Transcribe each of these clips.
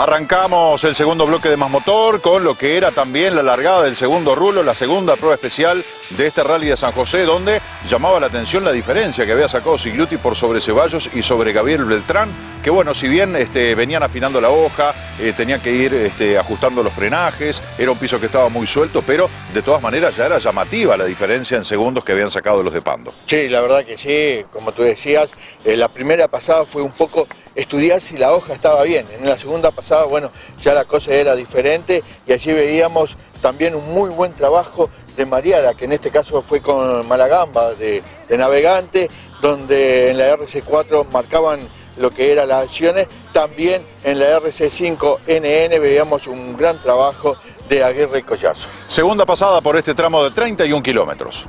Arrancamos el segundo bloque de Más Motor con lo que era también la largada del segundo rulo, la segunda prueba especial de este rally de San José, donde llamaba la atención la diferencia que había sacado Sigluti por sobre Ceballos y sobre Gabriel Beltrán, que bueno, si bien este, venían afinando la hoja, eh, tenían que ir este, ajustando los frenajes, era un piso que estaba muy suelto, pero de todas maneras ya era llamativa la diferencia en segundos que habían sacado los de Pando. Sí, la verdad que sí, como tú decías, eh, la primera pasada fue un poco estudiar si la hoja estaba bien. En la segunda pasada, bueno, ya la cosa era diferente y allí veíamos también un muy buen trabajo de Mariara, que en este caso fue con Malagamba de, Navegante, donde en la RC4 marcaban lo que eran las acciones. También en la RC5NN veíamos un gran trabajo de Aguirre Collazo. Segunda pasada por este tramo de 31 kilómetros.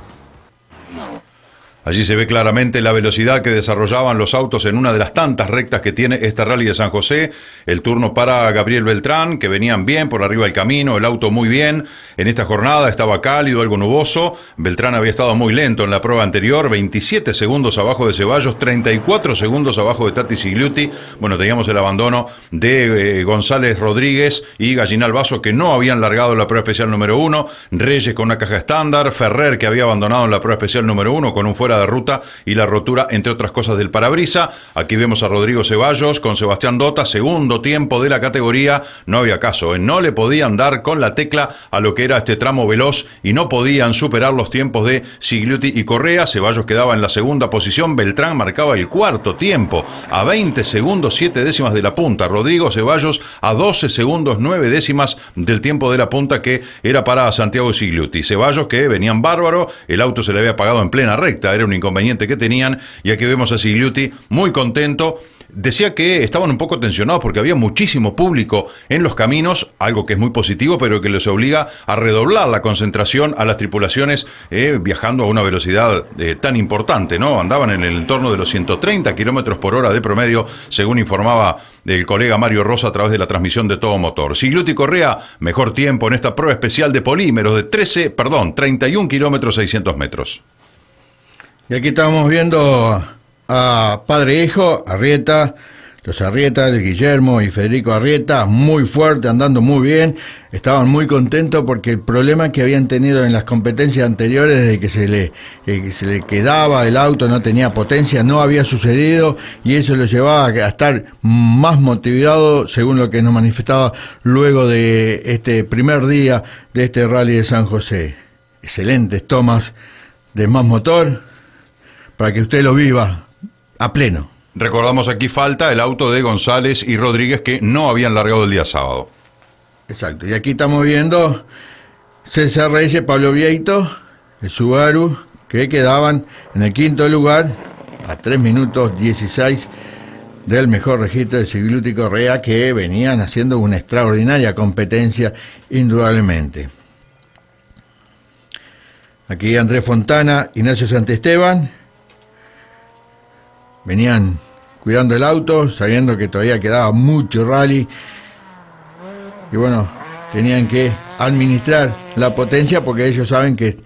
Allí se ve claramente la velocidad que desarrollaban los autos en una de las tantas rectas que tiene esta rally de San José. El turno para Gabriel Beltrán, que venían bien por arriba del camino, el auto muy bien. En esta jornada estaba cálido, algo nuboso. Beltrán había estado muy lento en la prueba anterior, 27 segundos abajo de Ceballos, 34 segundos abajo de Tati Sigliuti. Bueno, teníamos el abandono de eh, González Rodríguez y Gallinal Vaso, que no habían largado la prueba especial número uno. Reyes con una caja estándar. Ferrer, que había abandonado en la prueba especial número uno con un fuera de ruta y la rotura, entre otras cosas, del parabrisa. Aquí vemos a Rodrigo Ceballos con Sebastián Dota, segundo tiempo de la categoría. No había caso, ¿eh? no le podían dar con la tecla a lo que era este tramo veloz y no podían superar los tiempos de Sigliuti y Correa. Ceballos quedaba en la segunda posición, Beltrán marcaba el cuarto tiempo a 20 segundos 7 décimas de la punta. Rodrigo Ceballos a 12 segundos 9 décimas del tiempo de la punta que era para Santiago Sigliuti. Ceballos que venían bárbaro, el auto se le había apagado en plena recta, era un inconveniente que tenían, y aquí vemos a Sigliuti muy contento. Decía que estaban un poco tensionados porque había muchísimo público en los caminos, algo que es muy positivo, pero que les obliga a redoblar la concentración a las tripulaciones eh, viajando a una velocidad eh, tan importante, ¿no? Andaban en el entorno de los 130 kilómetros por hora de promedio, según informaba el colega Mario Rosa a través de la transmisión de todo motor. Sigliuti Correa, mejor tiempo en esta prueba especial de polímeros de 13, perdón, 31 kilómetros 600 metros. Y aquí estamos viendo a padre e hijo, Arrieta, los Arrieta, de Guillermo y Federico Arrieta, muy fuerte, andando muy bien. Estaban muy contentos porque el problema que habían tenido en las competencias anteriores de que se le, eh, se le quedaba el auto, no tenía potencia, no había sucedido y eso lo llevaba a estar más motivado, según lo que nos manifestaba luego de este primer día de este rally de San José. Excelentes tomas de más motor, para que usted lo viva a pleno. Recordamos aquí falta el auto de González y Rodríguez que no habían largado el día sábado. Exacto, y aquí estamos viendo César Reyes, Pablo Vieito, el Subaru, que quedaban en el quinto lugar a 3 minutos 16 del mejor registro de Sigluti Correa, que venían haciendo una extraordinaria competencia, indudablemente. Aquí Andrés Fontana, Ignacio Santesteban, venían cuidando el auto, sabiendo que todavía quedaba mucho rally. Y bueno, tenían que administrar la potencia porque ellos saben que,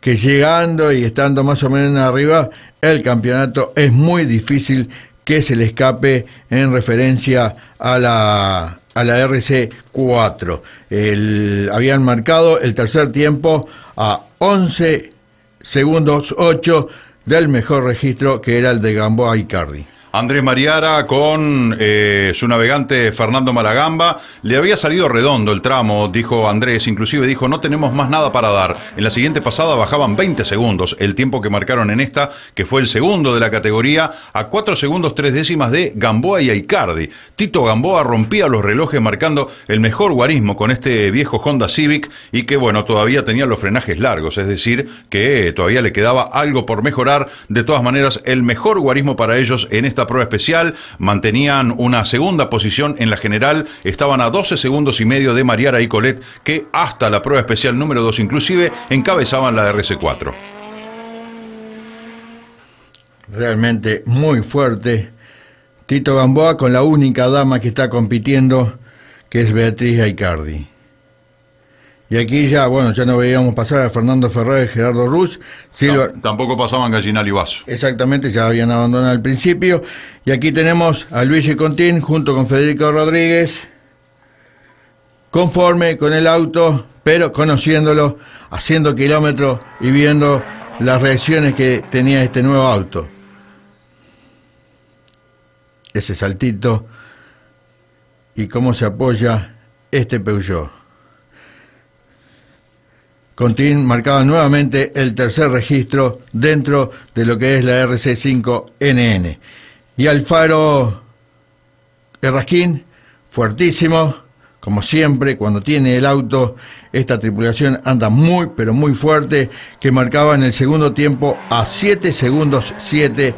que llegando y estando más o menos arriba, el campeonato es muy difícil que se le escape en referencia a la, a la RC4. El, habían marcado el tercer tiempo a 11 segundos 8 del mejor registro que era el de Gamboa Icardi. Andrés Mariara con eh, su navegante Fernando Malagamba. Le había salido redondo el tramo, dijo Andrés, inclusive dijo, no tenemos más nada para dar. En la siguiente pasada bajaban 20 segundos, el tiempo que marcaron en esta, que fue el segundo de la categoría, a 4 segundos 3 décimas de Gamboa y Aicardi. Tito Gamboa rompía los relojes marcando el mejor guarismo con este viejo Honda Civic y que bueno, todavía tenía los frenajes largos, es decir, que todavía le quedaba algo por mejorar. De todas maneras, el mejor guarismo para ellos en esta prueba especial, mantenían una segunda posición en la general, estaban a 12 segundos y medio de Mariara y Colet, que hasta la prueba especial número 2 inclusive encabezaban la RC4. Realmente muy fuerte. Tito Gamboa con la única dama que está compitiendo, que es Beatriz Aicardi. Y aquí ya, bueno, ya no veíamos pasar a Fernando Ferrer, Gerardo Ruz. tampoco pasaban Gallinal y Vaso. Exactamente, ya habían abandonado al principio. Y aquí tenemos a Luis Contín junto con Federico Rodríguez, conforme con el auto, pero conociéndolo, haciendo kilómetros y viendo las reacciones que tenía este nuevo auto. Ese saltito y cómo se apoya este Peugeot. Contín marcaba nuevamente el tercer registro dentro de lo que es la RC5NN. Y Alfaro Errasquín, fuertísimo, como siempre, cuando tiene el auto, esta tripulación anda muy, pero muy fuerte, que marcaba en el segundo tiempo a 7 segundos 7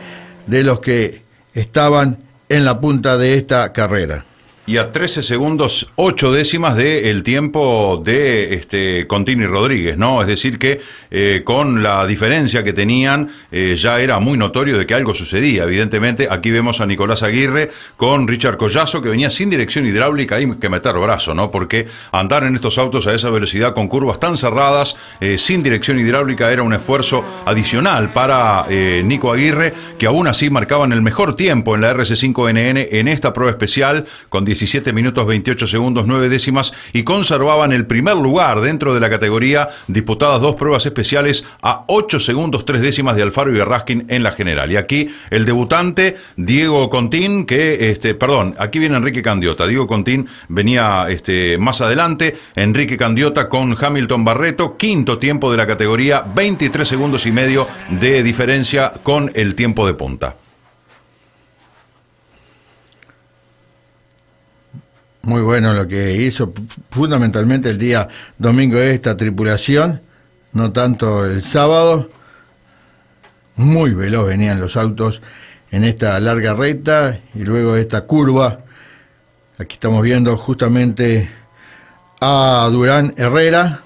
de los que estaban en la punta de esta carrera y a 13 segundos 8 décimas del tiempo de este Contini Rodríguez, ¿no? Es decir, que eh, con la diferencia que tenían eh, ya era muy notorio de que algo sucedía. Evidentemente, aquí vemos a Nicolás Aguirre con Richard Collazo que venía sin dirección hidráulica y que meter brazo, ¿no? Porque andar en estos autos a esa velocidad con curvas tan cerradas, eh, sin dirección hidráulica, era un esfuerzo adicional para Nico Aguirre, que aún así marcaban el mejor tiempo en la RC5NN en esta prueba especial con 17 minutos 28 segundos 9 décimas y conservaban el primer lugar dentro de la categoría, disputadas dos pruebas especiales a 8 segundos 3 décimas de Alfaro y Raskin en la general. Y aquí el debutante, Diego Contín, que, este, perdón, aquí viene Enrique Candiota. Diego Contín venía este, más adelante, Enrique Candiota con Hamilton Barreto, quinto tiempo de la categoría, 23 segundos y medio de diferencia con el tiempo de punta. Muy bueno lo que hizo, fundamentalmente el día domingo de esta tripulación, no tanto el sábado. Muy veloz venían los autos en esta larga recta y luego esta curva. Aquí estamos viendo justamente a Durán Herrera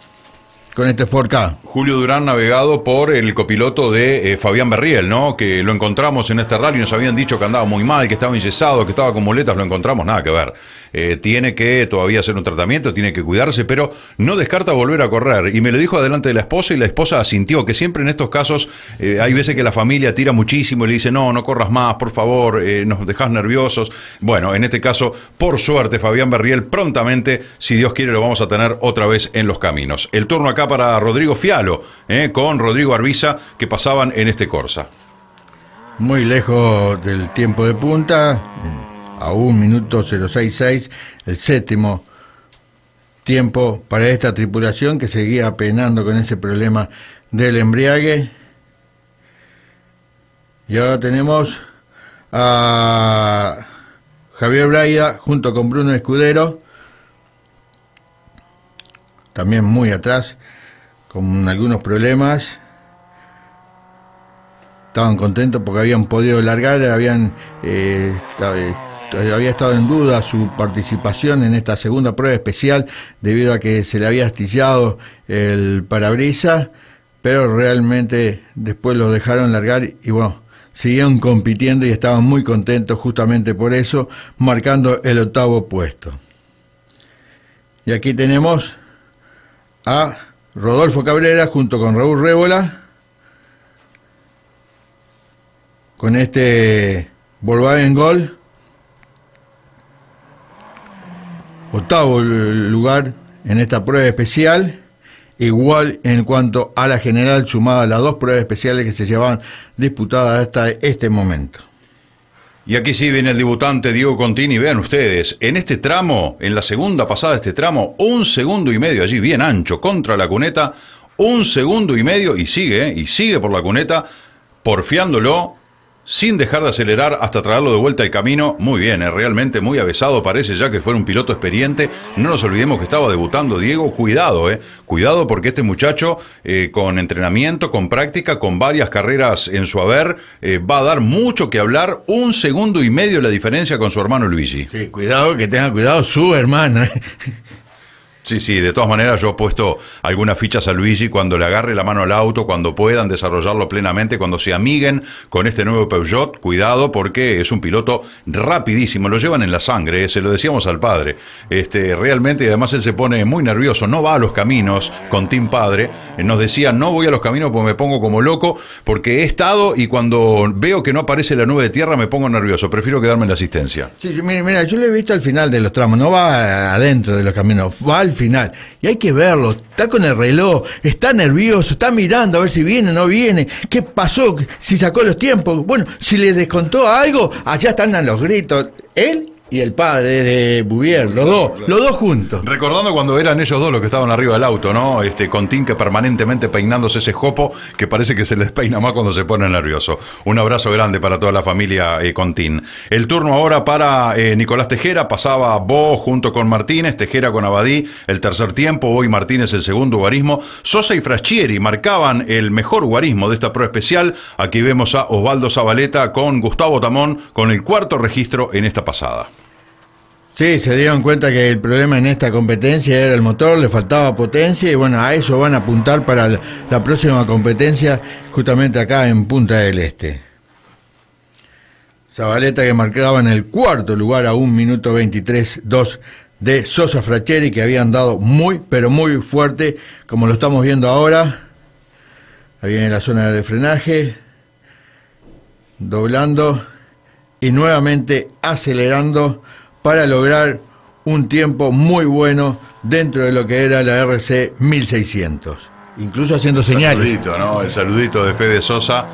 con este 4K. Julio Durán navegado por el copiloto de eh, Fabián Berriel, ¿no? Que lo encontramos en este rally, nos habían dicho que andaba muy mal, que estaba enyesado, que estaba con muletas, lo encontramos, nada que ver. Eh, tiene que todavía hacer un tratamiento, tiene que cuidarse, pero no descarta volver a correr. Y me lo dijo adelante de la esposa y la esposa asintió, que siempre en estos casos eh, hay veces que la familia tira muchísimo y le dice, no, no corras más, por favor, nos dejas nerviosos. Bueno, en este caso, por suerte, Fabián Berriel prontamente, si Dios quiere, lo vamos a tener otra vez en los caminos. El turno acá para Rodrigo Eh, con Rodrigo Arbiza, que pasaban en este Corsa. Muy lejos del tiempo de punta, a un minuto 066, el séptimo tiempo para esta tripulación que seguía penando con ese problema del embriague. Y ahora tenemos a Javier Braida junto con Bruno Escudero, también muy atrás con algunos problemas. Estaban contentos porque habían podido largar, habían eh, eh, había estado en duda su participación en esta segunda prueba especial debido a que se le había astillado el parabrisa, pero realmente después lo dejaron largar y bueno, siguieron compitiendo y estaban muy contentos justamente por eso, marcando el octavo puesto. Y aquí tenemos a Rodolfo Cabrera junto con Raúl Rébola, con este Volkswagen Gol, octavo lugar en esta prueba especial, igual en cuanto a la general sumada a las dos pruebas especiales que se llevaban disputadas hasta este momento. Y aquí sí viene el debutante Diego Contini. Vean ustedes, en este tramo, en la segunda pasada de este tramo, un segundo y medio allí, bien ancho, contra la cuneta, un segundo y medio y sigue, ¿eh? y sigue por la cuneta, porfiándolo sin dejar de acelerar hasta traerlo de vuelta al camino. Muy bien, es realmente muy avesado, parece ya que fuera un piloto experiente. No nos olvidemos que estaba debutando Diego. Cuidado, eh. Cuidado porque este muchacho, eh, con entrenamiento, con práctica, con varias carreras en su haber, eh, va a dar mucho que hablar. Un segundo y medio la diferencia con su hermano Luigi. Sí, cuidado, que tenga cuidado su hermano. Sí, sí, de todas maneras yo he puesto algunas fichas a Luigi cuando le agarre la mano al auto, cuando puedan desarrollarlo plenamente, cuando se amiguen con este nuevo Peugeot, cuidado porque es un piloto rapidísimo, lo llevan en la sangre, eh, se lo decíamos al padre. Este, realmente, y además él se pone muy nervioso, no va a los caminos con Team Padre, eh, nos decía, no voy a los caminos porque me pongo como loco, porque he estado y cuando veo que no aparece la nube de tierra me pongo nervioso, prefiero quedarme en la asistencia. Sí, mira, mira, yo lo he visto al final de los tramos, no va adentro de los caminos, va al final. Y hay que verlo, está con el reloj, está nervioso, está mirando a ver si viene o no viene, qué pasó, si sacó los tiempos. Bueno, si le descontó algo, allá están los gritos. Él y el padre de Bouvier, los dos, los dos juntos. Recordando cuando eran ellos dos los que estaban arriba del auto, ¿no? Este Contín que permanentemente peinándose ese jopo que parece que se les peina más cuando se pone nervioso. Un abrazo grande para toda la familia eh, Contín. El turno ahora para eh, Nicolás Tejera, pasaba vos junto con Martínez, Tejera con Abadí, el tercer tiempo, hoy Martínez el segundo guarismo, Sosa y Fraschieri marcaban el mejor guarismo de esta pro especial. Aquí vemos a Osvaldo Zabaleta con Gustavo Tamón con el cuarto registro en esta pasada. Sí, se dieron cuenta que el problema en esta competencia era el motor, le faltaba potencia y bueno, a eso van a apuntar para la próxima competencia justamente acá en Punta del Este. Zabaleta que marcaba en el cuarto lugar a un minuto 23-2 de Sosa Fracheri que habían dado muy, pero muy fuerte, como lo estamos viendo ahora. Ahí viene la zona de frenaje, doblando y nuevamente acelerando para lograr un tiempo muy bueno dentro de lo que era la RC 1600. Incluso haciendo señales. Saludito, ¿no? El saludito de Fede Sosa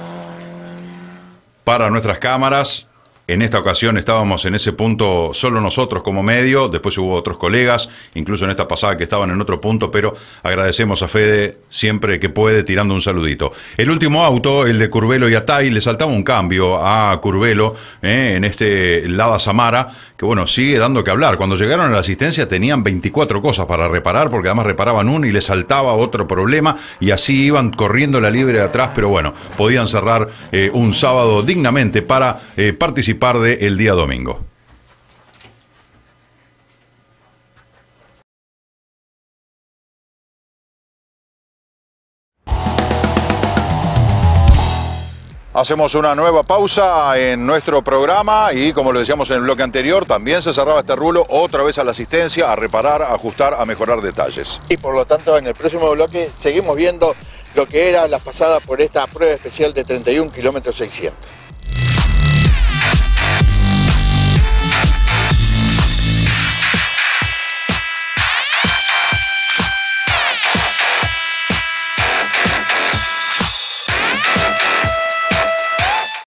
para nuestras cámaras en esta ocasión estábamos en ese punto solo nosotros como medio, después hubo otros colegas, incluso en esta pasada que estaban en otro punto, pero agradecemos a Fede siempre que puede tirando un saludito. El último auto, el de Curvelo y Atay, le saltaba un cambio a Curvelo eh, en este Lada Samara, bueno, sigue dando que hablar. Cuando llegaron a la asistencia tenían 24 cosas para reparar, porque además reparaban uno y le saltaba otro problema, y así iban corriendo la libre de atrás, pero bueno, podían cerrar eh, un sábado dignamente para eh, participar de el día domingo. Hacemos una nueva pausa en nuestro programa y como lo decíamos en el bloque anterior, también se cerraba este rulo otra vez a la asistencia, a reparar, a ajustar, a mejorar detalles. Y por lo tanto en el próximo bloque seguimos viendo lo que era la pasada por esta prueba especial de 31 kilómetros 600.